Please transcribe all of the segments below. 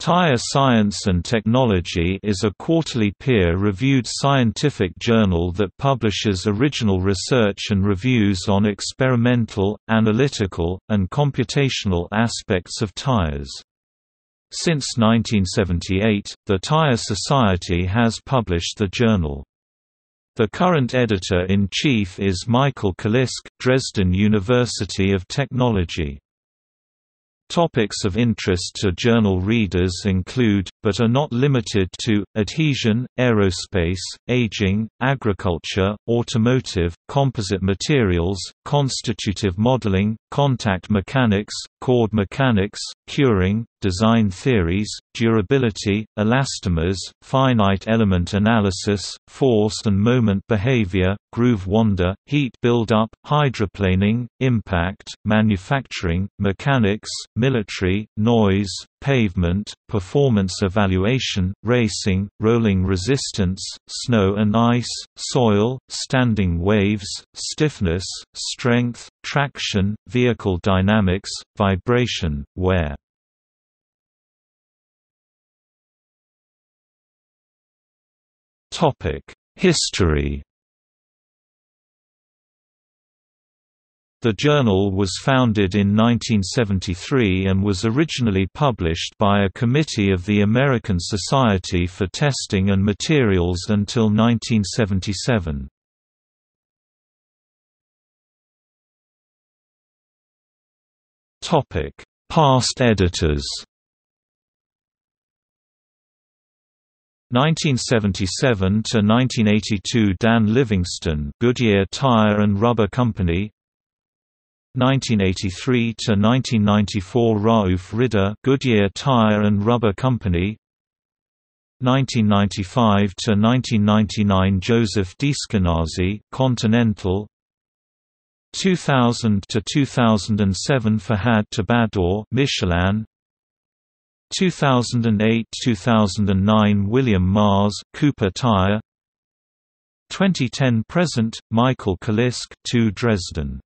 Tire Science and Technology is a quarterly peer-reviewed scientific journal that publishes original research and reviews on experimental, analytical, and computational aspects of tires. Since 1978, the Tire Society has published the journal. The current editor-in-chief is Michael Kaliske, Dresden University of Technology. Topics of interest to journal readers include, but are not limited to, adhesion, aerospace, aging, agriculture, automotive, composite materials, constitutive modeling, contact mechanics, cord mechanics, curing, design theories, durability, elastomers, finite element analysis, force and moment behavior, groove wander, heat buildup, hydroplaning, impact, manufacturing, mechanics, military, noise, pavement, performance evaluation, racing, rolling resistance, snow and ice, soil, standing waves, stiffness, strength, traction, vehicle dynamics, vibration, wear. History The journal was founded in 1973 and was originally published by a committee of the American Society for Testing and Materials until 1977. Past editors 1977 to 1982 Dan Livingston Goodyear Tire and Rubber Company 1983 to 1994 Rauf Ridha Goodyear Tire and Rubber Company. 1995 to 1999 Joseph De Eskinazi Continental. 2000 to 2007 Farhad Tabaddor Michelin. 2008–2009 William Mars Cooper Tire. 2010 present Michael Kaliske 2 Dresden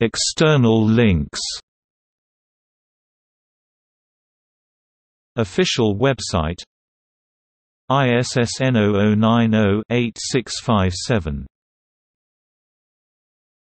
External links. Official website ISSN 0090-8657